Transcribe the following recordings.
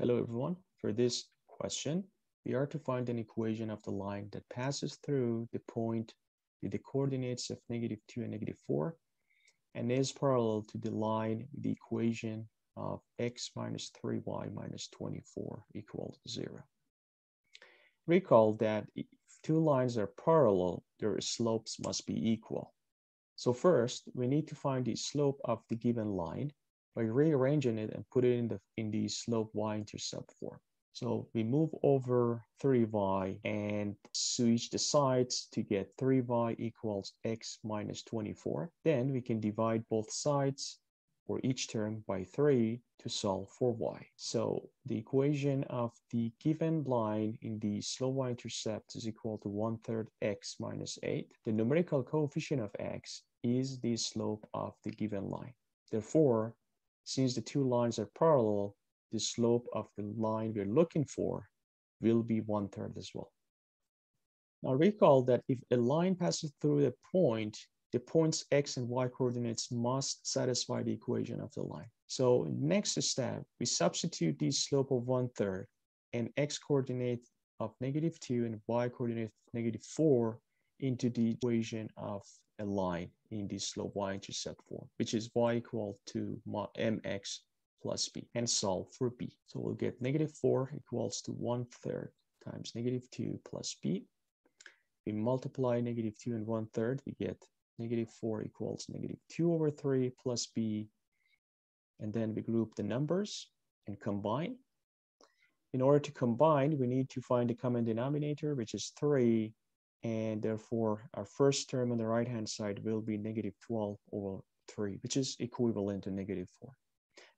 Hello everyone. For this question, we are to find an equation of the line that passes through the point with the coordinates of negative 2 and negative 4 and is parallel to the line with the equation of x minus 3y minus 24 equals 0. Recall that if two lines are parallel, their slopes must be equal. So first, we need to find the slope of the given line by rearranging it and put it in the in the slope y-intercept form. So we move over 3y and switch the sides to get 3y equals x minus 24. Then we can divide both sides or each term by 3 to solve for y. So the equation of the given line in the slope y-intercept is equal to 1 third x minus 8. The numerical coefficient of x is the slope of the given line. Therefore, since the two lines are parallel, the slope of the line we're looking for will be one third as well. Now recall that if a line passes through a point, the points x and y coordinates must satisfy the equation of the line. So next step, we substitute the slope of one third and x coordinate of negative two and y coordinate of negative four into the equation of a line in the slope y-intercept form, which is y equal to mx plus b, and solve for b. So we'll get negative 4 equals to 1 third times negative 2 plus b. We multiply negative 2 and 1 third, we get negative 4 equals negative 2 over 3 plus b. And then we group the numbers and combine. In order to combine, we need to find the common denominator, which is 3 and therefore our first term on the right hand side will be negative 12 over 3 which is equivalent to negative 4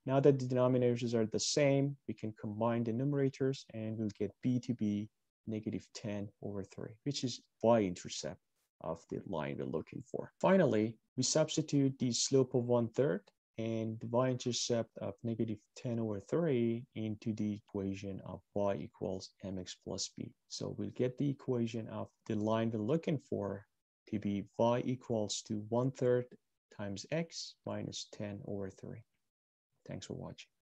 now that the denominators are the same we can combine the numerators and we'll get b to be negative 10 over 3 which is y-intercept of the line we're looking for. Finally we substitute the slope of one third and the y-intercept of negative 10 over 3 into the equation of y equals mx plus b. So we'll get the equation of the line we're looking for to be y equals to 1 third times x minus 10 over 3. Thanks for watching.